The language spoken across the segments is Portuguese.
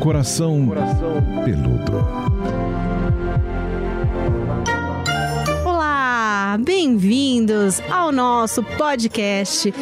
Coração, Coração peludo. Olá, bem-vindos ao nosso podcast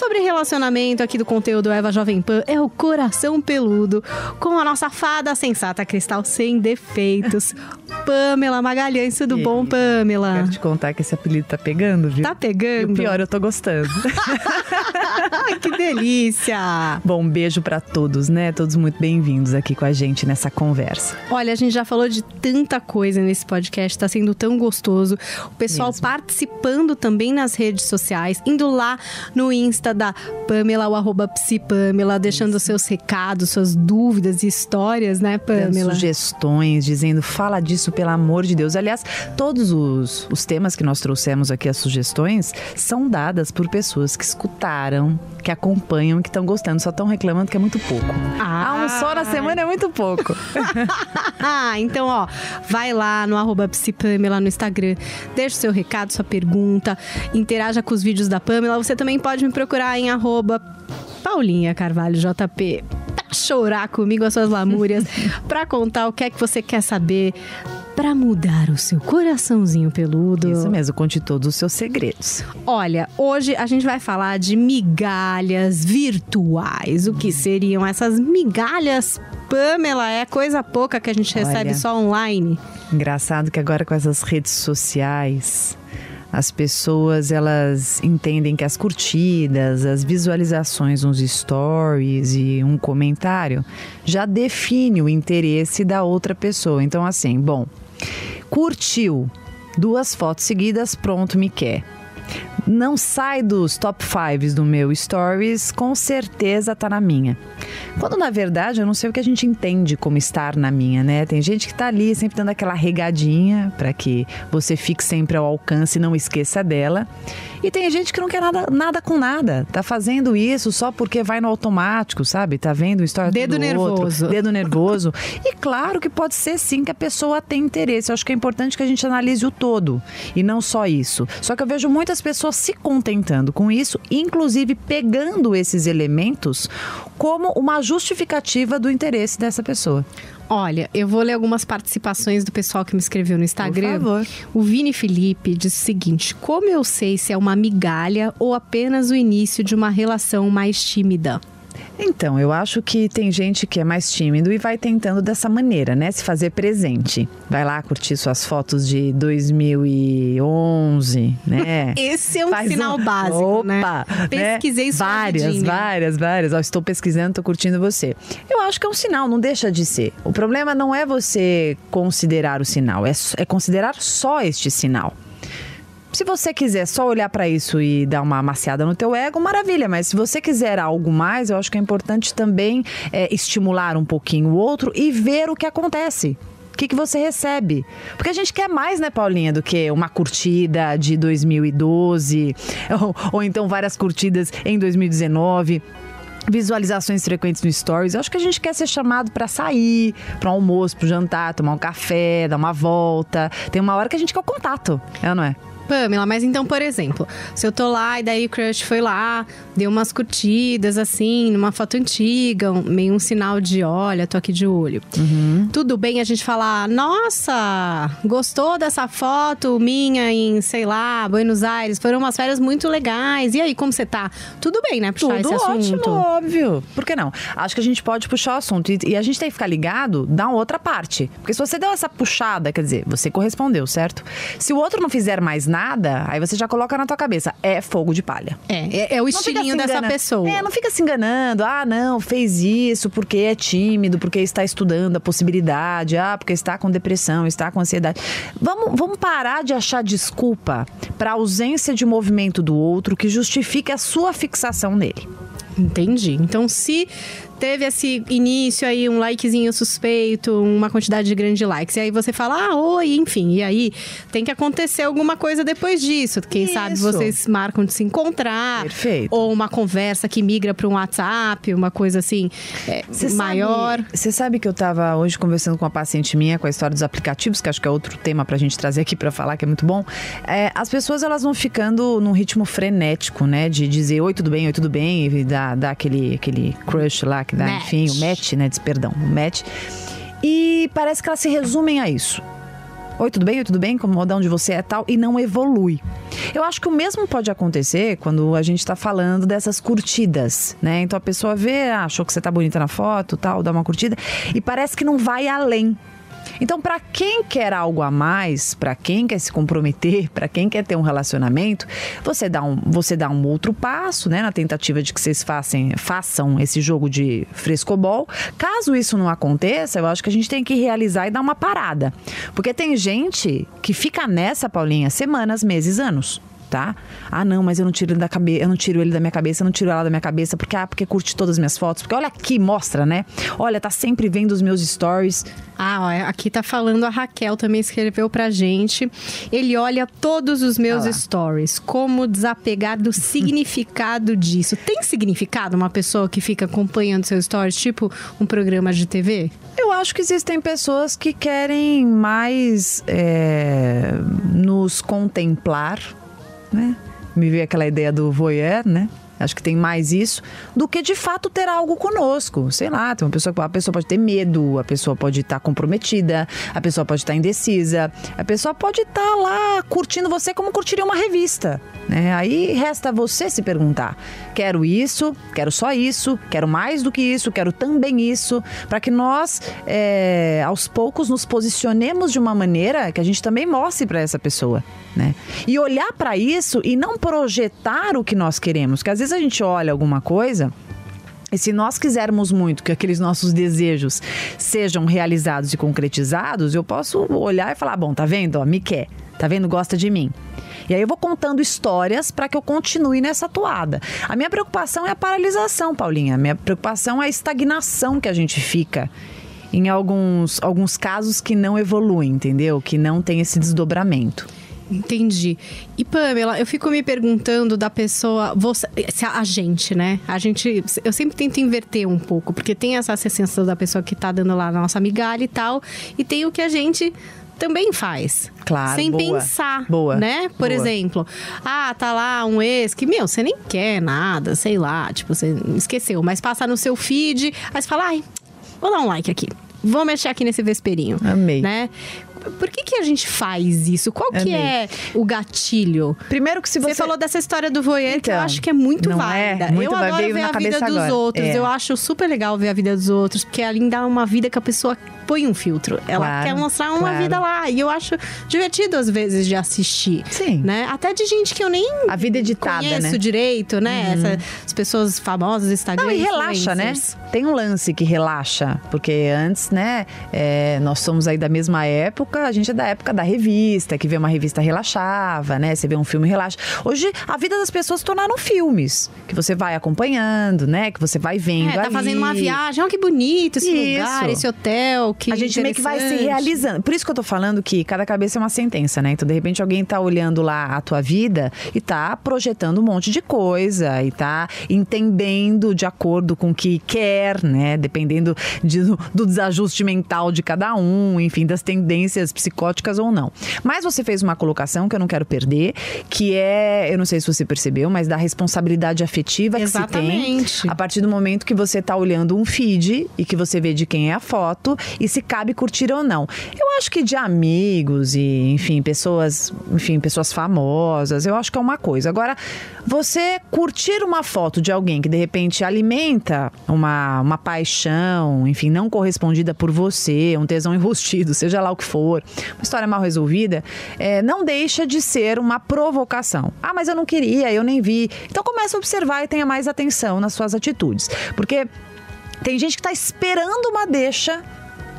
sobre relacionamento aqui do conteúdo Eva Jovem Pan. É o Coração Peludo com a nossa fada sensata cristal sem defeitos. Pamela Magalhães, tudo e bom, Pamela? Quero te contar que esse apelido tá pegando, viu? Tá pegando? E o pior, eu tô gostando. que delícia! Bom, um beijo para todos, né? Todos muito bem-vindos aqui com a gente nessa conversa. Olha, a gente já falou de tanta coisa nesse podcast, tá sendo tão gostoso. O pessoal Mesmo. participando também nas redes sociais, indo lá no Insta da Pamela, o arroba Psipamela, deixando Isso. seus recados, suas dúvidas e histórias, né, Pamela? Dando sugestões, dizendo, fala disso isso, pelo amor de Deus. Aliás, todos os, os temas que nós trouxemos aqui, as sugestões, são dadas por pessoas que escutaram, que acompanham, que estão gostando, só estão reclamando que é muito pouco. Ah, só na semana é muito pouco. ah, então, ó, vai lá no arroba Psipamela no Instagram, deixa o seu recado, sua pergunta, interaja com os vídeos da Pamela. Você também pode me procurar em arroba Paulinha Carvalho JP chorar comigo as suas lamúrias, para contar o que é que você quer saber, para mudar o seu coraçãozinho peludo. Isso mesmo, conte todos os seus segredos. Olha, hoje a gente vai falar de migalhas virtuais. O que seriam essas migalhas? Pamela, é coisa pouca que a gente recebe Olha, só online. Engraçado que agora com essas redes sociais, as pessoas elas entendem que as curtidas, as visualizações nos stories e um comentário já define o interesse da outra pessoa. Então assim, bom, curtiu. Duas fotos seguidas, pronto, me quer não sai dos top 5 do meu stories, com certeza tá na minha. Quando na verdade eu não sei o que a gente entende como estar na minha, né? Tem gente que tá ali sempre dando aquela regadinha para que você fique sempre ao alcance e não esqueça dela. E tem gente que não quer nada, nada com nada. Tá fazendo isso só porque vai no automático, sabe? Tá vendo história Dedo do nervoso. Outro, dedo nervoso. e claro que pode ser sim que a pessoa tem interesse. Eu acho que é importante que a gente analise o todo e não só isso. Só que eu vejo muitas pessoas se contentando com isso, inclusive pegando esses elementos como uma justificativa do interesse dessa pessoa. Olha, eu vou ler algumas participações do pessoal que me escreveu no Instagram. Por favor. O Vini Felipe diz o seguinte: Como eu sei se é uma migalha ou apenas o início de uma relação mais tímida? Então, eu acho que tem gente que é mais tímido e vai tentando dessa maneira, né? Se fazer presente. Vai lá curtir suas fotos de 2011, né? Esse é um Faz sinal um... básico, né? Opa, né? Pesquisei né? Várias, várias, várias. Ó, estou pesquisando, estou curtindo você. Eu acho que é um sinal, não deixa de ser. O problema não é você considerar o sinal, é, é considerar só este sinal. Se você quiser só olhar para isso e dar uma amaciada no teu ego, maravilha. Mas se você quiser algo mais, eu acho que é importante também é, estimular um pouquinho o outro e ver o que acontece. O que, que você recebe? Porque a gente quer mais, né, Paulinha, do que uma curtida de 2012 ou, ou então várias curtidas em 2019 visualizações frequentes no Stories. Eu acho que a gente quer ser chamado para sair, para um almoço, para jantar, tomar um café, dar uma volta. Tem uma hora que a gente quer o contato, é não é? Pamela, mas então, por exemplo, se eu tô lá e daí o crush foi lá, deu umas curtidas assim, numa foto antiga, meio um sinal de olha, tô aqui de olho. Uhum. Tudo bem a gente falar, nossa, gostou dessa foto minha em, sei lá, Buenos Aires? Foram umas férias muito legais. E aí, como você tá? Tudo bem, né? Puxar Tudo esse assunto. ótimo, óbvio. Por que não? Acho que a gente pode puxar o assunto. E, e a gente tem que ficar ligado da outra parte. Porque se você deu essa puxada, quer dizer, você correspondeu, certo? Se o outro não fizer mais nada, nada, aí você já coloca na tua cabeça, é fogo de palha. É, é, é o estilinho dessa pessoa. É, não fica se enganando. Ah, não, fez isso porque é tímido, porque está estudando a possibilidade, ah, porque está com depressão, está com ansiedade. Vamos, vamos parar de achar desculpa para ausência de movimento do outro que justifique a sua fixação nele. Entendi. Então, se teve esse início aí, um likezinho suspeito, uma quantidade de grande likes. E aí você fala, ah, oi, enfim. E aí tem que acontecer alguma coisa depois disso. Quem Isso. sabe vocês marcam de se encontrar. Perfeito. Ou uma conversa que migra para um WhatsApp, uma coisa assim é, maior. Você sabe que eu estava hoje conversando com uma paciente minha com a história dos aplicativos, que acho que é outro tema para a gente trazer aqui para falar, que é muito bom. É, as pessoas elas vão ficando num ritmo frenético, né? De dizer oi, tudo bem, oi, tudo bem, e dar, dar aquele, aquele crush lá, que dá, Match. enfim, o match, né? Diz, perdão, o match. E parece que elas se resumem a isso. Oi, tudo bem? Oi, tudo bem? Como de onde você é tal? E não evolui. Eu acho que o mesmo pode acontecer quando a gente está falando dessas curtidas, né? Então a pessoa vê, ah, achou que você tá bonita na foto, tal, dá uma curtida e parece que não vai além. Então, para quem quer algo a mais, para quem quer se comprometer, para quem quer ter um relacionamento, você dá um, você dá um outro passo, né, na tentativa de que vocês façam, façam esse jogo de frescobol. Caso isso não aconteça, eu acho que a gente tem que realizar e dar uma parada. Porque tem gente que fica nessa, Paulinha, semanas, meses, anos tá? Ah, não, mas eu não tiro ele da cabeça, eu não tiro ele da minha cabeça, eu não tiro ela da minha cabeça, porque ah, porque curte todas as minhas fotos, porque olha aqui, mostra, né? Olha, tá sempre vendo os meus stories. Ah, ó, aqui tá falando a Raquel também escreveu pra gente. Ele olha todos os meus Ah stories. Como desapegar do significado disso? Tem significado uma pessoa que fica acompanhando seus stories, tipo um programa de TV? Eu acho que existem pessoas que querem mais é, nos contemplar, né? Me veio aquela ideia do voyeur, né? Acho que tem mais isso do que de fato ter algo conosco. Sei lá, tem uma pessoa a pessoa pode ter medo, a pessoa pode estar comprometida, a pessoa pode estar indecisa, a pessoa pode estar lá curtindo você como curtiria uma revista. Né? Aí resta você se perguntar: quero isso, quero só isso, quero mais do que isso, quero também isso, para que nós, é, aos poucos, nos posicionemos de uma maneira que a gente também mostre para essa pessoa. Né? E olhar para isso e não projetar o que nós queremos, porque às vezes a gente olha alguma coisa. E se nós quisermos muito que aqueles nossos desejos sejam realizados e concretizados, eu posso olhar e falar: bom, tá vendo? Ó, me quer, tá vendo? Gosta de mim. E aí eu vou contando histórias para que eu continue nessa toada. A minha preocupação é a paralisação, Paulinha. A minha preocupação é a estagnação que a gente fica em alguns, alguns casos que não evoluem, entendeu? Que não tem esse desdobramento. Entendi. E Pamela, eu fico me perguntando da pessoa, você, se a, a gente, né? A gente, eu sempre tento inverter um pouco, porque tem essa sensação da pessoa que tá dando lá a nossa migalha e tal, e tem o que a gente também faz. Claro, Sem boa. pensar, Boa, né? Por boa. exemplo, ah, tá lá um ex que, meu, você nem quer nada, sei lá, tipo, você esqueceu, mas passa no seu feed, aí você fala, ai, vou dar um like aqui. Vou mexer aqui nesse vesperinho. Amei. Né? Por que, que a gente faz isso? Qual que Amei. é o gatilho? Primeiro que se Você, você, falou dessa história do voyeur que eu Então, acho que é muito é? válida. Muito eu adoro ver a vida cabeça dos agora. outros. É. Eu acho super legal ver a vida dos outros, porque ali dá uma vida que a pessoa põe um filtro. Ela Claro, quer mostrar uma claro. vida lá. E eu acho divertido às vezes de assistir. Sim. Né? Até de gente que eu nem A vida editada, conheço né? direito, né? Essa- as pessoas famosas, Instagram. Não, e relaxa, né? Tem um lance que relaxa, porque antes, né, é, nós somos aí da mesma época, a gente é da época da revista, que vê uma revista relaxava, né? Você vê um filme relaxa. Hoje, a vida das pessoas tornaram filmes, que você vai acompanhando, né? Que você vai vendo É, tá ali. fazendo uma viagem. Olha que bonito esse Isso. lugar, esse hotel. Que a gente meio que vai se realizando. Por isso que eu tô falando que cada cabeça é uma sentença, né? Então, de repente, alguém tá olhando lá a tua vida e tá projetando um monte de coisa e tá entendendo de acordo com o que quer, né? Dependendo de- do desajuste mental de cada um, enfim, das tendências psicóticas ou não. Mas você fez uma colocação que eu não quero perder, que é, eu não sei se você percebeu, mas da responsabilidade afetiva que se Exatamente. tem a partir do momento que você tá olhando um feed e que você vê de quem é a foto e se cabe curtir ou não. Eu acho que de amigos e, enfim, pessoas, enfim, pessoas famosas, eu acho que é uma coisa. Agora, você curtir uma foto de alguém que de repente alimenta uma, uma paixão, enfim, não correspondida por você, um tesão enrustido, seja lá o que for, uma história mal resolvida, é, não deixa de ser uma provocação. Ah, mas eu não queria, eu nem vi. Então começa a observar e tenha mais atenção nas suas atitudes. Porque tem gente que está esperando uma deixa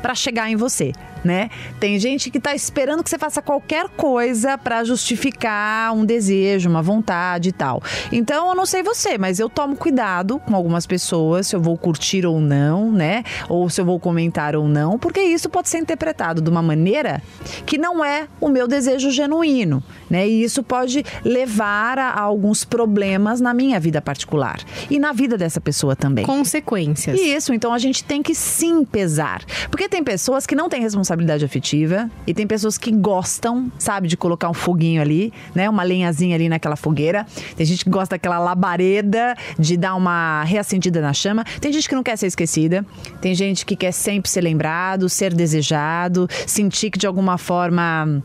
para chegar em você. Né? Tem gente que está esperando que você faça qualquer coisa para justificar um desejo, uma vontade e tal. Então, eu não sei você, mas eu tomo cuidado com algumas pessoas se eu vou curtir ou não, né? Ou se eu vou comentar ou não, porque isso pode ser interpretado de uma maneira que não é o meu desejo genuíno, né? E isso pode levar a, a alguns problemas na minha vida particular e na vida dessa pessoa também. Consequências. Isso, então a gente tem que sim pesar. Porque tem pessoas que não têm responsabilidade responsabilidade afetiva e tem pessoas que gostam, sabe, de colocar um foguinho ali, né? Uma lenhazinha ali naquela fogueira. Tem gente que gosta daquela labareda, de dar uma reacendida na chama. Tem gente que não quer ser esquecida. Tem gente que quer sempre ser lembrado, ser desejado, sentir que de alguma forma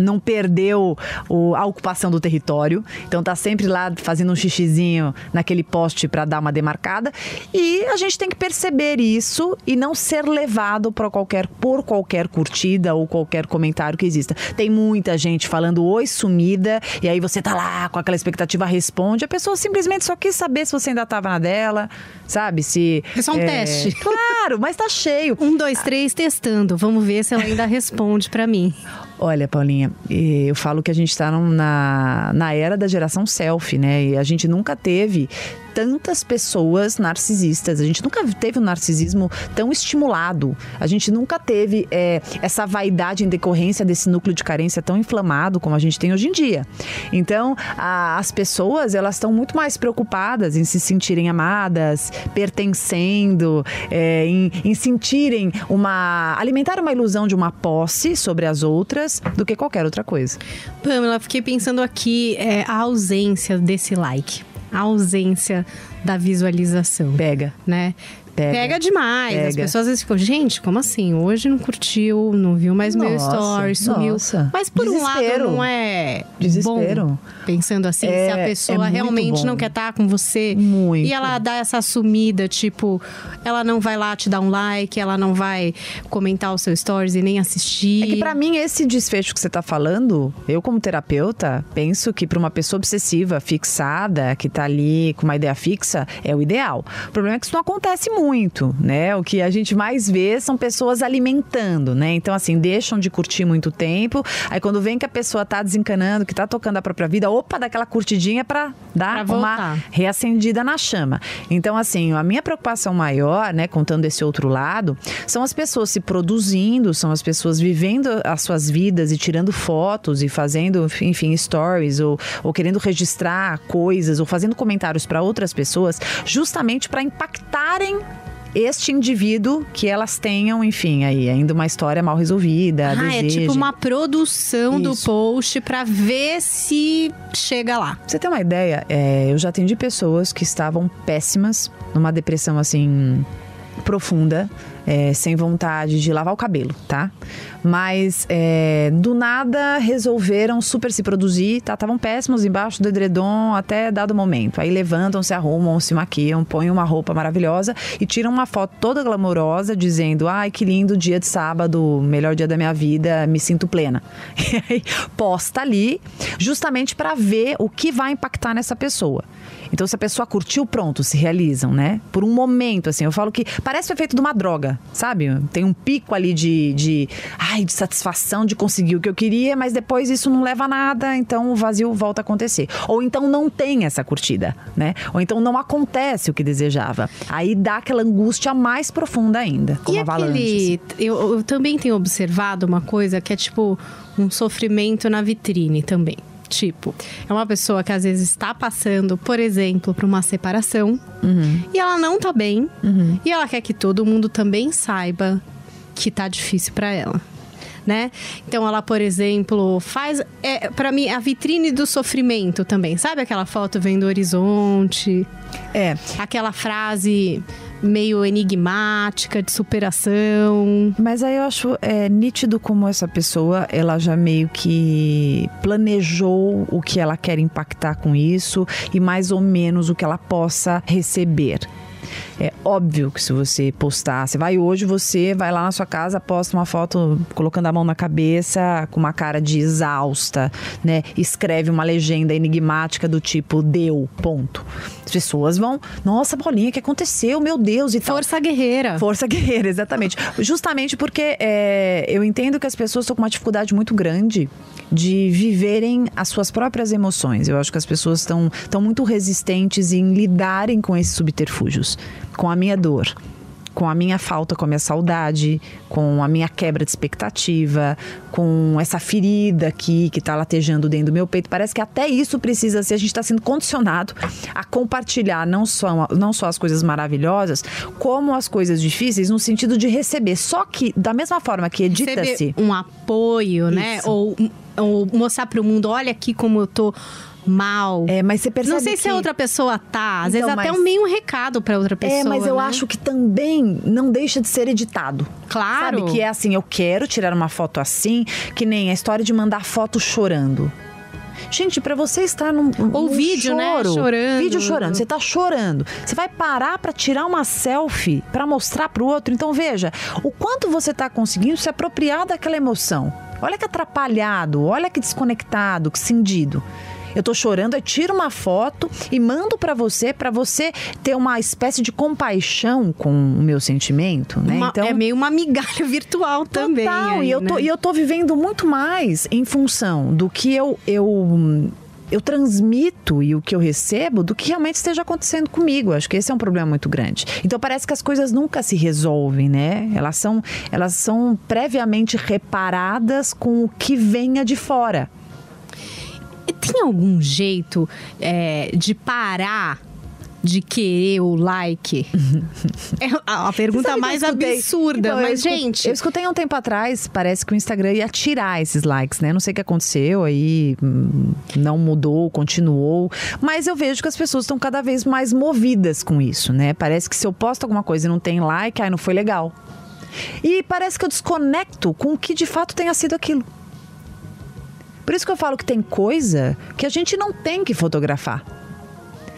não perdeu o, a ocupação do território. Então tá sempre lá fazendo um xixizinho naquele poste para dar uma demarcada. E a gente tem que perceber isso e não ser levado por qualquer, por qualquer curtida ou qualquer comentário que exista. Tem muita gente falando oi sumida, e aí você tá lá com aquela expectativa, responde. A pessoa simplesmente só quis saber se você ainda tava na dela, sabe? Se. É só um é, teste. Claro, mas tá cheio. Um, dois, três, testando. Vamos ver se ela ainda responde para mim. Olha, Paulinha, eu falo que a gente está na, na era da geração selfie, né? E a gente nunca teve tantas pessoas narcisistas. A gente nunca teve um narcisismo tão estimulado. A gente nunca teve é, essa vaidade em decorrência desse núcleo de carência tão inflamado como a gente tem hoje em dia. Então, a, as pessoas elas estão muito mais preocupadas em se sentirem amadas, pertencendo, é, em, em sentirem uma alimentar uma ilusão de uma posse sobre as outras do que qualquer outra coisa. Pamela, fiquei pensando aqui é, a ausência desse like a ausência da visualização. Pega. Né? Pega, Pega demais. Pega. As pessoas às vezes ficam, gente, como assim? Hoje não curtiu, não viu mais nossa, meu story, sumiu. Nossa. Mas por Desespero. um lado não é Desespero. bom, pensando assim, é, se a pessoa é realmente bom. não quer estar com você muito. e ela dá essa sumida, tipo, ela não vai lá te dar um like, ela não vai comentar o seu stories e nem assistir. É que para mim esse desfecho que você tá falando, eu como terapeuta, penso que para uma pessoa obsessiva, fixada, que tá ali com uma ideia fixa, é o ideal. O problema é que isso não acontece muito muito, né? O que a gente mais vê são pessoas alimentando, né? Então, assim, deixam de curtir muito tempo. Aí, quando vem que a pessoa tá desencanando, que tá tocando a própria vida, opa, dá aquela curtidinha para dar pra uma reacendida na chama. Então, assim, a minha preocupação maior, né, contando esse outro lado, são as pessoas se produzindo, são as pessoas vivendo as suas vidas e tirando fotos e fazendo, enfim, stories ou, ou querendo registrar coisas ou fazendo comentários para outras pessoas, justamente para impactarem este indivíduo que elas tenham, enfim, aí ainda uma história mal resolvida. Ah, é tipo uma produção Isso. do post para ver se chega lá. Pra você ter uma ideia, é, eu já atendi pessoas que estavam péssimas, numa depressão assim profunda, é, sem vontade de lavar o cabelo, tá? Mas é, do nada resolveram super se produzir, tá? Estavam péssimos embaixo do edredom até dado momento. Aí levantam, se arrumam, se maquiam, põem uma roupa maravilhosa e tiram uma foto toda glamourosa dizendo: ai, que lindo dia de sábado, melhor dia da minha vida, me sinto plena. E aí posta ali, justamente para ver o que vai impactar nessa pessoa. Então, se a pessoa curtiu, pronto, se realizam, né? Por um momento, assim. Eu falo que parece o efeito de uma droga, sabe? Tem um pico ali de, de, ai, de satisfação de conseguir o que eu queria, mas depois isso não leva a nada, então o vazio volta a acontecer. Ou então não tem essa curtida, né? Ou então não acontece o que desejava. Aí dá aquela angústia mais profunda ainda. Como e aquele. Eu, eu também tenho observado uma coisa que é tipo um sofrimento na vitrine também. Tipo, é uma pessoa que às vezes está passando, por exemplo, por uma separação uhum. e ela não tá bem uhum. e ela quer que todo mundo também saiba que tá difícil para ela. Né? Então ela, por exemplo, faz é, para mim a vitrine do sofrimento também. Sabe aquela foto vendo o horizonte? É. Aquela frase meio enigmática, de superação. Mas aí eu acho é, nítido como essa pessoa, ela já meio que planejou o que ela quer impactar com isso e mais ou menos o que ela possa receber. É óbvio que se você postar, você vai hoje, você vai lá na sua casa, posta uma foto colocando a mão na cabeça, com uma cara de exausta, né? Escreve uma legenda enigmática do tipo deu, ponto. As pessoas vão, nossa, bolinha, o que aconteceu? Meu Deus, e Força tal. guerreira. Força guerreira, exatamente. Justamente porque é, eu entendo que as pessoas estão com uma dificuldade muito grande de viverem as suas próprias emoções. Eu acho que as pessoas estão, estão muito resistentes em lidarem com esses subterfúgios com a minha dor, com a minha falta, com a minha saudade, com a minha quebra de expectativa, com essa ferida aqui que tá latejando dentro do meu peito. Parece que até isso precisa ser. A gente está sendo condicionado a compartilhar não só, não só as coisas maravilhosas, como as coisas difíceis, no sentido de receber. Só que, da mesma forma que edita-se. Um apoio, né? Ou, ou mostrar para o mundo: olha aqui como eu tô mal. É, mas você percebe Não sei que... se a outra pessoa tá. Às Então, vezes até mas- um meio um recado pra outra pessoa. É, mas eu né? acho que também não deixa de ser editado. Claro. Sabe que é assim, eu quero tirar uma foto assim, que nem a história de mandar foto chorando. Gente, pra você estar num, Ou num vídeo, né? choro, Chorando. Vídeo chorando, você tá chorando. Você vai parar pra tirar uma selfie pra mostrar pro outro. Então veja, o quanto você tá conseguindo se apropriar daquela emoção. Olha que atrapalhado, olha que desconectado, que cindido. Eu tô chorando, eu tiro uma foto e mando pra você, pra você ter uma espécie de compaixão com o meu sentimento, né? Uma- é meio uma migalha virtual também. Total, aí, e eu, tô, né? e eu tô vivendo muito mais em função do que eu, eu, eu transmito e o que eu recebo do que realmente esteja acontecendo comigo. Acho que esse é um problema muito grande. Então parece que as coisas nunca se resolvem, né? Elas são, elas são previamente reparadas com o que venha de fora. Tem algum jeito é, de parar de querer o like? é a pergunta mais absurda. Então, mas, gente. Eu escutei um tempo atrás, parece que o Instagram ia tirar esses likes, né? Não sei o que aconteceu aí, hum, não mudou, continuou. Mas eu vejo que as pessoas estão cada vez mais movidas com isso, né? Parece que se eu posto alguma coisa e não tem like, aí não foi legal. E parece que eu desconecto com o que de fato tenha sido aquilo. Por isso que eu falo que tem coisa que a gente não tem que fotografar.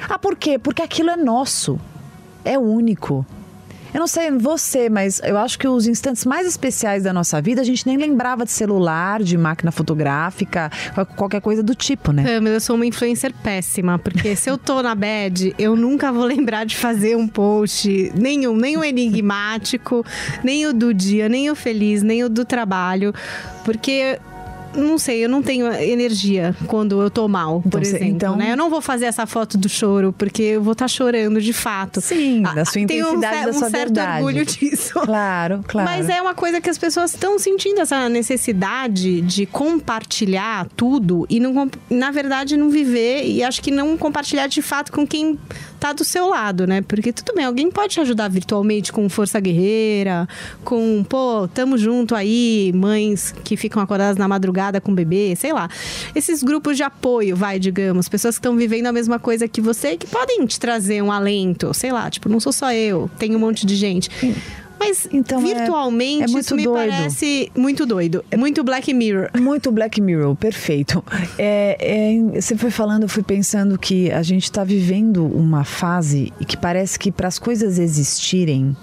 Ah, por quê? Porque aquilo é nosso. É único. Eu não sei você, mas eu acho que os instantes mais especiais da nossa vida, a gente nem lembrava de celular, de máquina fotográfica, qualquer coisa do tipo, né? Pamela, eu sou uma influencer péssima, porque se eu tô na bad, eu nunca vou lembrar de fazer um post nenhum, nem o enigmático, nem o do dia, nem o feliz, nem o do trabalho, porque não sei, eu não tenho energia quando eu tô mal, por Então, exemplo, então- né? Eu não vou fazer essa foto do choro, porque eu vou estar chorando de fato. Sim, da sua Tenho um, intensidade, da um sua certo verdade. orgulho disso. Claro, claro. Mas é uma coisa que as pessoas estão sentindo essa necessidade de compartilhar tudo e não, na verdade não viver e acho que não compartilhar de fato com quem tá do seu lado, né? Porque tudo bem, alguém pode te ajudar virtualmente com força guerreira, com, pô, tamo junto aí, mães que ficam acordadas na madrugada com o bebê, sei lá. Esses grupos de apoio, vai, digamos, pessoas que estão vivendo a mesma coisa que você que podem te trazer um alento, sei lá, tipo, não sou só eu, tem um monte de gente. Mas Então, é- virtualmente é muito isso me doido. parece muito doido. É muito Black Mirror. Muito Black Mirror, perfeito. É, é, você foi falando, eu fui pensando que a gente está vivendo uma fase que parece que para as coisas existirem,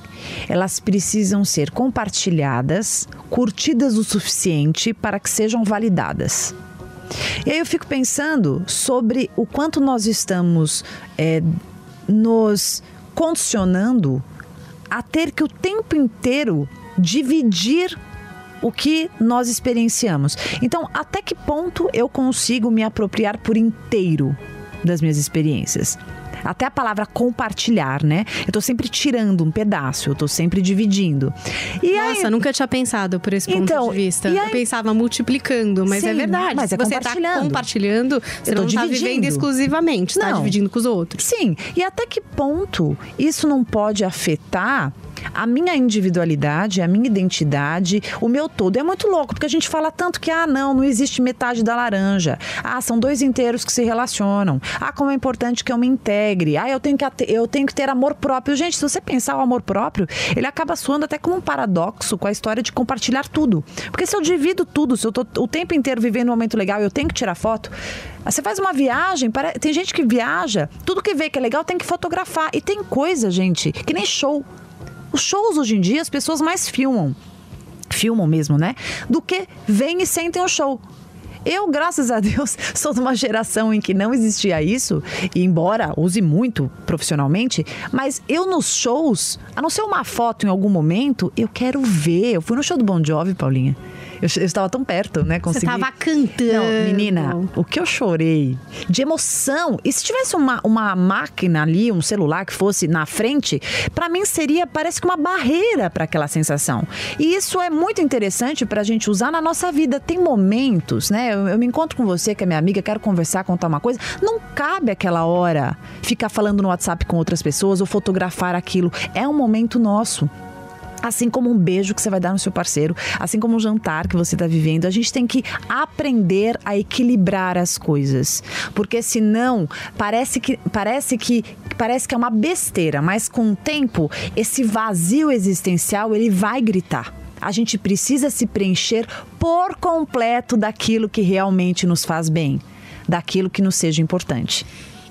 elas precisam ser compartilhadas, curtidas o suficiente para que sejam validadas. E aí eu fico pensando sobre o quanto nós estamos é, nos condicionando a ter que o tempo inteiro dividir o que nós experienciamos. Então, até que ponto eu consigo me apropriar por inteiro das minhas experiências? Até a palavra compartilhar, né? Eu tô sempre tirando um pedaço, eu tô sempre dividindo. E aí, Nossa, nunca tinha pensado por esse ponto Então, de vista. e Eu aí- pensava multiplicando, mas é Sim, verdade. mas é você tá compartilhando. compartilhando, você Eu tô não tá dividindo. vivendo exclusivamente, você tá Não. dividindo com os outros. Sim, e até que ponto isso não pode afetar a minha individualidade, a minha identidade, o meu todo? É muito louco, porque a gente fala tanto que, ah, não, não existe metade da laranja. Ah, são dois inteiros que se relacionam. Ah, como é importante que eu me integre. Ah, eu tenho que, eu tenho que ter amor próprio. Gente, se você pensar o amor próprio, ele acaba soando até como um paradoxo com a história de compartilhar tudo. Porque se eu divido tudo, se eu tô o tempo inteiro vivendo um momento legal eu tenho que tirar foto, ah, você faz uma viagem, tem gente que viaja, tudo que vê que é legal tem que fotografar. E tem coisa, gente, que nem show. Os shows hoje em dia as pessoas mais filmam, filmam mesmo, né? Do que vêm e sentem o show. Eu, graças a Deus, sou de uma geração em que não existia isso, e embora use muito profissionalmente, mas eu nos shows, a não ser uma foto em algum momento, eu quero ver. Eu fui no show do Bon Jovi, Paulinha. Eu, eu estava tão perto, né? Consegui... Você tava cantando. Não, menina, o que eu chorei de emoção. E se tivesse uma, uma máquina ali, um celular que fosse na frente, para mim seria, parece que uma barreira para aquela sensação. E isso é muito interessante para a gente usar na nossa vida. Tem momentos, né? Eu, eu me encontro com você, que é minha amiga, quero conversar, contar uma coisa. Não cabe aquela hora ficar falando no WhatsApp com outras pessoas ou fotografar aquilo. É um momento nosso. Assim como um beijo que você vai dar no seu parceiro, assim como um jantar que você está vivendo, a gente tem que aprender a equilibrar as coisas, porque senão parece que parece que parece que é uma besteira, mas com o tempo esse vazio existencial ele vai gritar. A gente precisa se preencher por completo daquilo que realmente nos faz bem, daquilo que nos seja importante.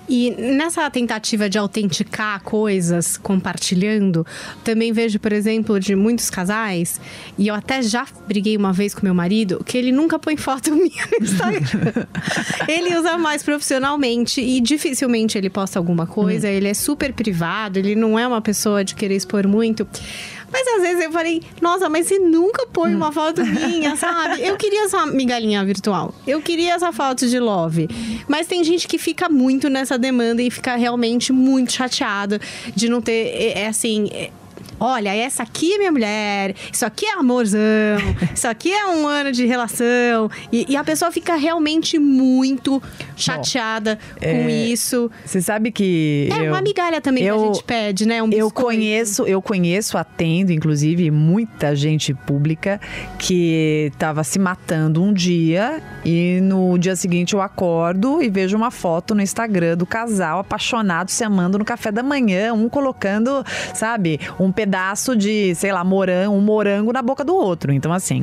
E nessa tentativa de autenticar coisas compartilhando, também vejo, por exemplo, de muitos casais, e eu até já briguei uma vez com meu marido, que ele nunca põe foto minha no Instagram. ele usa mais profissionalmente e dificilmente ele posta alguma coisa, hum. ele é super privado, ele não é uma pessoa de querer expor muito. Mas às vezes eu falei, nossa, mas você nunca põe uma foto minha, sabe? Eu queria essa migalhinha virtual. Eu queria essa foto de love. Mas tem gente que fica muito nessa demanda e fica realmente muito chateada de não ter, é, é assim. Olha, essa aqui é minha mulher, isso aqui é amorzão, isso aqui é um ano de relação. E, e a pessoa fica realmente muito chateada Bom, com é, isso. Você sabe que. É eu, uma migalha também eu, que a gente pede, né? Um eu conheço, eu conheço, atendo, inclusive, muita gente pública que estava se matando um dia e no dia seguinte eu acordo e vejo uma foto no Instagram do casal apaixonado se amando no café da manhã, um colocando, sabe, um pedaço pedaço de, sei lá, morango, um morango na boca do outro. Então, assim,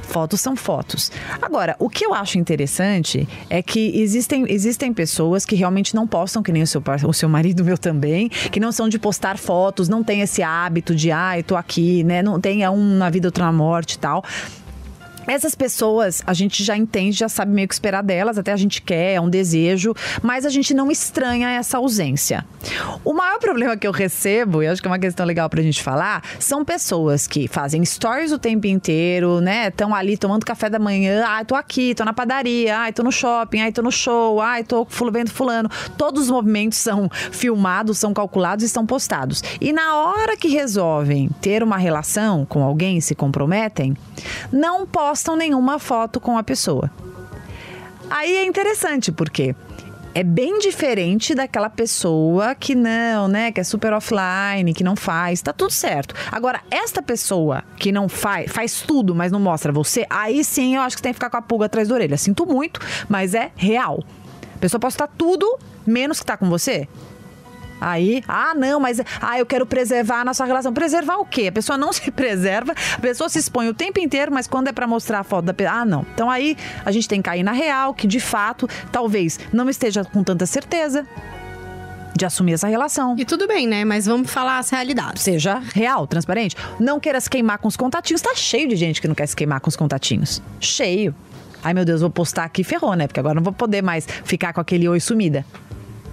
fotos são fotos. Agora, o que eu acho interessante é que existem, existem pessoas que realmente não postam, que nem o seu, o seu marido meu também, que não são de postar fotos, não tem esse hábito de, ah, eu tô aqui, né? Não tem um na vida, outro na morte e tal. Essas pessoas a gente já entende, já sabe meio que esperar delas, até a gente quer, é um desejo, mas a gente não estranha essa ausência. O maior problema que eu recebo, e acho que é uma questão legal pra gente falar, são pessoas que fazem stories o tempo inteiro, né? Estão ali tomando café da manhã, ai, ah, tô aqui, tô na padaria, ai, tô no shopping, ai, tô no show, ai, tô vendo fulano. Todos os movimentos são filmados, são calculados e estão postados. E na hora que resolvem ter uma relação com alguém, se comprometem, não podem postam nenhuma foto com a pessoa. Aí é interessante, porque é bem diferente daquela pessoa que não, né, que é super offline, que não faz, tá tudo certo. Agora, esta pessoa que não faz, faz tudo, mas não mostra você, aí sim eu acho que tem que ficar com a pulga atrás da orelha. Sinto muito, mas é real. A pessoa posta tudo menos que tá com você. Aí, ah, não, mas ah, eu quero preservar a nossa relação. Preservar o quê? A pessoa não se preserva, a pessoa se expõe o tempo inteiro, mas quando é para mostrar a foto da pessoa, ah, não. Então aí a gente tem que cair na real, que de fato, talvez não esteja com tanta certeza de assumir essa relação. E tudo bem, né? Mas vamos falar as realidades. Seja real, transparente. Não queira se queimar com os contatinhos. Tá cheio de gente que não quer se queimar com os contatinhos. Cheio. Ai, meu Deus, vou postar aqui, ferrou, né? Porque agora não vou poder mais ficar com aquele oi sumida.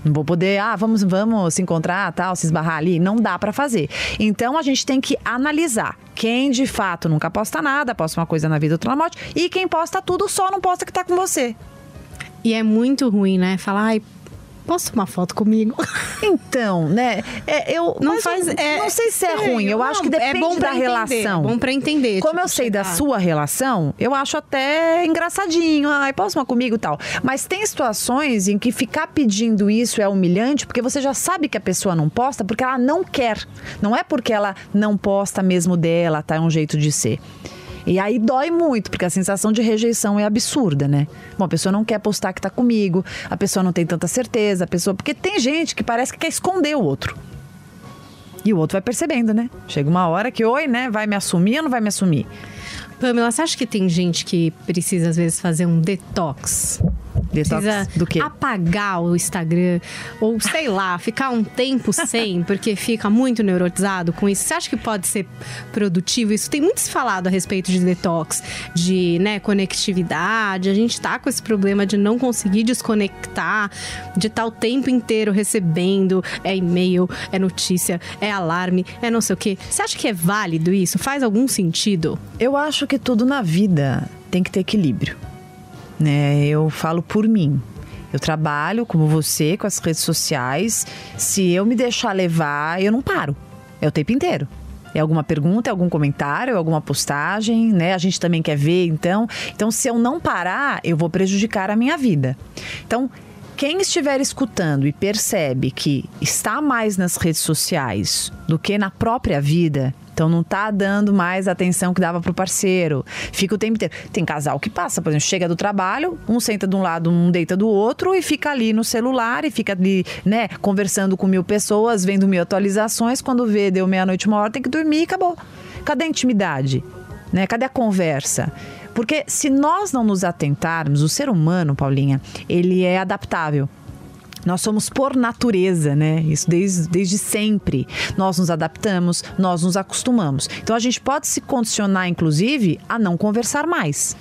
Não vou poder, ah, vamos, vamos se encontrar, tal, se esbarrar ali. Não dá para fazer. Então a gente tem que analisar quem de fato nunca posta nada, posta uma coisa na vida, outra na morte, e quem posta tudo só não posta que tá com você. E é muito ruim, né? Falar, ai, posso uma foto comigo? Então, né? É, eu não faz. Eu, é, não sei se é ruim. Eu não, acho que depende é bom da entender, relação. Bom para entender. Como tipo, eu sei chegar. da sua relação, eu acho até engraçadinho. Ai, posso uma comigo e tal. Mas tem situações em que ficar pedindo isso é humilhante, porque você já sabe que a pessoa não posta porque ela não quer. Não é porque ela não posta mesmo dela, tá? É um jeito de ser. E aí dói muito, porque a sensação de rejeição é absurda, né? Bom, a pessoa não quer postar que tá comigo, a pessoa não tem tanta certeza, a pessoa. Porque tem gente que parece que quer esconder o outro. E o outro vai percebendo, né? Chega uma hora que, oi, né? Vai me assumir ou não vai me assumir? Pamela, você acha que tem gente que precisa, às vezes, fazer um detox? Detox Precisa do quê? apagar o Instagram ou sei lá, ficar um tempo sem, porque fica muito neurotizado com isso. Você acha que pode ser produtivo? Isso tem muito se falado a respeito de detox, de né, conectividade. A gente tá com esse problema de não conseguir desconectar, de estar o tempo inteiro recebendo é e-mail, é notícia, é alarme, é não sei o quê. Você acha que é válido isso? Faz algum sentido? Eu acho que tudo na vida tem que ter equilíbrio. Né? Eu falo por mim. Eu trabalho como você com as redes sociais. Se eu me deixar levar, eu não paro. É o tempo inteiro. É alguma pergunta, é algum comentário, é alguma postagem, né? A gente também quer ver, então. Então, se eu não parar, eu vou prejudicar a minha vida. Então, quem estiver escutando e percebe que está mais nas redes sociais do que na própria vida, então não tá dando mais atenção que dava pro parceiro. Fica o tempo inteiro. Tem casal que passa, por exemplo, chega do trabalho, um senta de um lado, um deita do outro e fica ali no celular e fica ali, né, conversando com mil pessoas, vendo mil atualizações. Quando vê, deu meia-noite, uma hora, tem que dormir e acabou. Cadê a intimidade? Né? Cadê a conversa? Porque se nós não nos atentarmos, o ser humano, Paulinha, ele é adaptável. Nós somos por natureza, né? Isso desde, desde sempre. Nós nos adaptamos, nós nos acostumamos. Então a gente pode se condicionar, inclusive, a não conversar mais.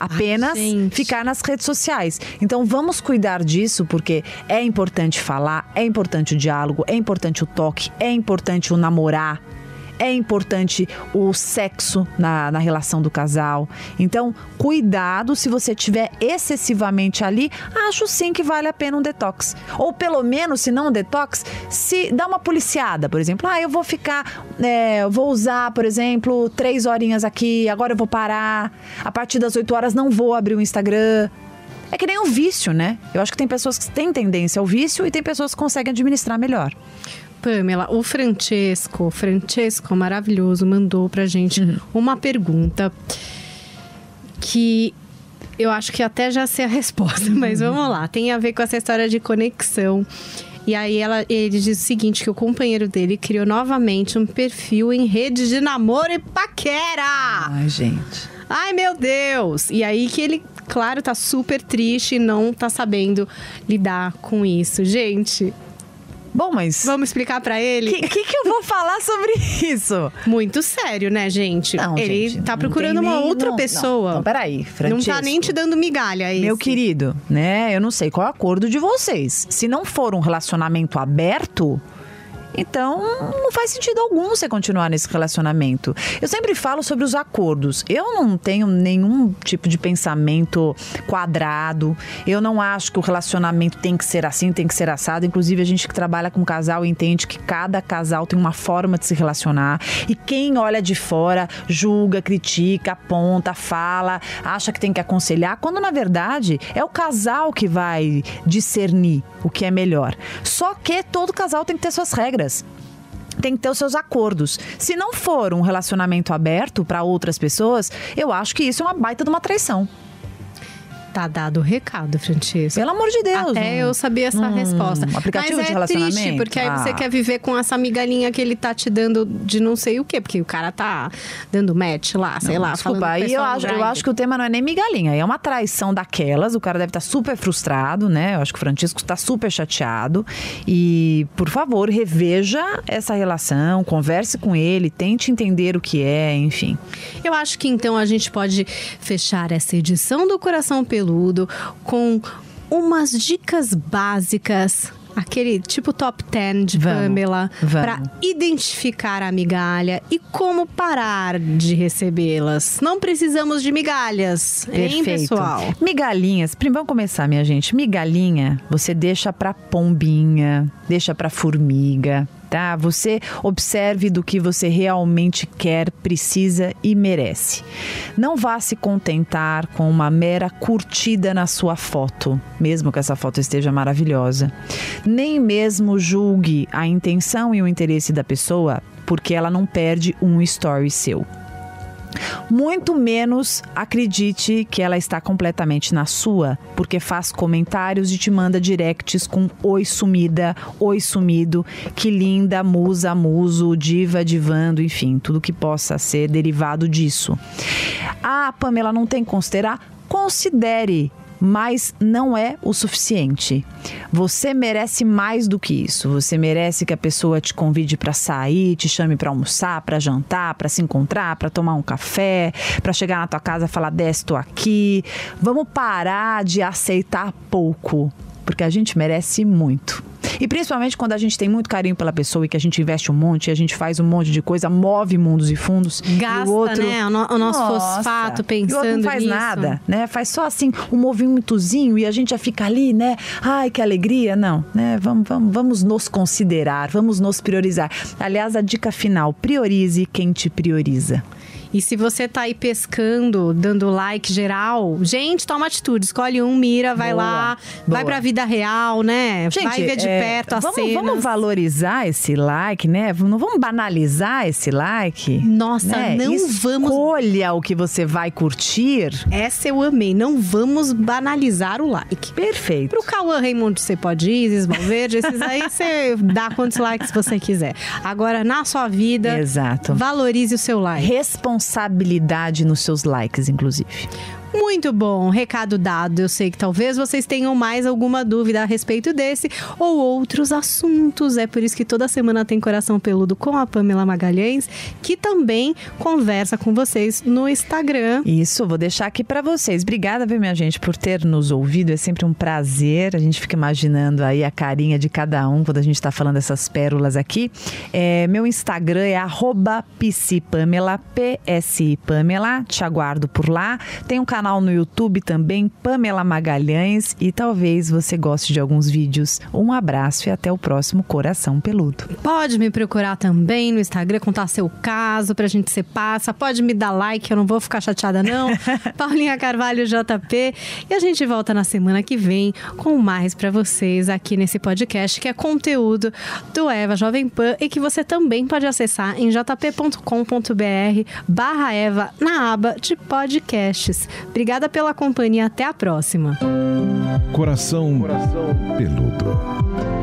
Apenas Ai, ficar nas redes sociais. Então vamos cuidar disso, porque é importante falar, é importante o diálogo, é importante o toque, é importante o namorar é importante o sexo na, na relação do casal. Então, cuidado se você tiver excessivamente ali. Acho sim que vale a pena um detox. Ou pelo menos, se não um detox, se dá uma policiada, por exemplo. Ah, eu vou ficar, é, vou usar, por exemplo, três horinhas aqui, agora eu vou parar. A partir das oito horas não vou abrir o Instagram. É que nem um vício, né? Eu acho que tem pessoas que têm tendência ao vício e tem pessoas que conseguem administrar melhor. Pamela, o Francesco, Francesco maravilhoso, mandou pra gente uhum. uma pergunta que eu acho que até já sei a resposta, mas uhum. vamos lá. Tem a ver com essa história de conexão. E aí ela, ele diz o seguinte, que o companheiro dele criou novamente um perfil em rede de namoro e paquera. Ai, gente. Ai, meu Deus! E aí que ele, claro, tá super triste e não tá sabendo lidar com isso. Gente, Bom, mas. Vamos explicar para ele? O que, que, que, eu vou falar sobre isso? Muito sério, né, gente? Não, ele gente, tá procurando uma nem, outra não, pessoa. Não, não, peraí, Francesco. Não tá nem te dando migalha aí. Meu querido, né? Eu não sei qual é o acordo de vocês. Se não for um relacionamento aberto, então, não faz sentido algum você continuar nesse relacionamento. Eu sempre falo sobre os acordos. Eu não tenho nenhum tipo de pensamento quadrado. Eu não acho que o relacionamento tem que ser assim, tem que ser assado. Inclusive, a gente que trabalha com casal entende que cada casal tem uma forma de se relacionar. E quem olha de fora julga, critica, aponta, fala, acha que tem que aconselhar, quando na verdade é o casal que vai discernir o que é melhor. Só que todo casal tem que ter suas regras tem que ter os seus acordos. Se não for um relacionamento aberto para outras pessoas, eu acho que isso é uma baita de uma traição. Tá dado o recado, Francesco. Pelo amor de Deus. Até eu sabia essa resposta. aplicativo Mas de é relacionamento. triste, porque aí Ah. você quer viver com essa migalhinha que ele tá te dando de não sei o quê. Porque o cara tá dando match lá, sei lá. Desculpa, aí eu acho, eu acho que o tema não é nem migalhinha, é uma traição daquelas. O cara deve estar super frustrado, né? Eu acho que o Francisco está super chateado. E, por favor, reveja essa relação, converse com ele, tente entender o que é, enfim. Eu acho que então a gente pode fechar essa edição do Coração Peludo com umas dicas básicas. Aquele tipo top 10 de Vamos, Pamela para identificar a migalha e como parar de recebê-las. Não precisamos de migalhas, hein, pessoal? Migalhinhas. Vamos começar, minha gente. Migalhinha, você deixa pra pombinha, deixa pra formiga, tá? Você observe do que você realmente quer, precisa e merece. Não vá se contentar com uma mera curtida na sua foto, mesmo que essa foto esteja maravilhosa. Nem mesmo julgue a intenção e o interesse da pessoa, porque ela não perde um story seu. Muito menos acredite que ela está completamente na sua, porque faz comentários e te manda directs com oi sumida, oi sumido, que linda, musa, muso, diva, divando, enfim, tudo que possa ser derivado disso. Ah, Pamela, não tem que considerar? Considere mas não é o suficiente. Você merece mais do que isso. Você merece que a pessoa te convide para sair, te chame para almoçar, para jantar, para se encontrar, para tomar um café, para chegar na tua casa e falar: "Desce, tô aqui". Vamos parar de aceitar pouco, porque a gente merece muito. E principalmente quando a gente tem muito carinho pela pessoa e que a gente investe um monte, a gente faz um monte de coisa, move mundos e fundos. Gasta, e o outro, né? O, no, o nosso Nossa, fosfato e o pensando outro não faz nisso. nada, né? Faz só assim um movimentozinho e a gente já fica ali, né? Ai, que alegria. Não, né? Vamos, vamos, vamos nos considerar, vamos nos priorizar. Aliás, a dica final: priorize quem te prioriza. E se você tá aí pescando, dando like geral, gente, toma atitude. Escolhe um, mira, vai Boa, lá, boa. vai pra vida real, né? vai ver de é, perto as vamos, cenas. vamos valorizar esse like, né? Não vamos banalizar esse like. Nossa, né? não vamos- Escolha o que você vai curtir. Essa eu amei. Não vamos banalizar o like. Perfeito. Pro Cauã Raymond você pode ir, Isis Valverde, esses aí você dá quantos likes você quiser. Agora, na sua vida, Exato. valorize o seu like. Responsabilidade nos seus likes, inclusive. Muito bom, recado dado. Eu sei que talvez vocês tenham mais alguma dúvida a respeito desse ou outros assuntos. É por isso que toda semana tem Coração Peludo com a Pamela Magalhães, que também conversa com vocês no Instagram. Isso, vou deixar aqui pra vocês. Obrigada, viu, minha gente, por ter nos ouvido. É sempre um prazer. A gente fica imaginando aí a carinha de cada um quando a gente tá falando essas pérolas aqui. É, meu Instagram é arroba psipamela, PSI Pamela. Te aguardo por lá. Tem um canal no YouTube também, Pamela Magalhães. E talvez você goste de alguns vídeos. Um abraço e até o próximo Coração Peludo. Pode me procurar também no Instagram, contar seu caso pra gente se passa. Pode me dar like, eu não vou ficar chateada não. Paulinha Carvalho JP. E a gente volta na semana que vem com mais pra vocês aqui nesse podcast, que é conteúdo do Eva Jovem Pan e que você também pode acessar em jp.com.br barra Eva na aba de podcasts. Obrigada pela companhia, até a próxima. Coração, peludo.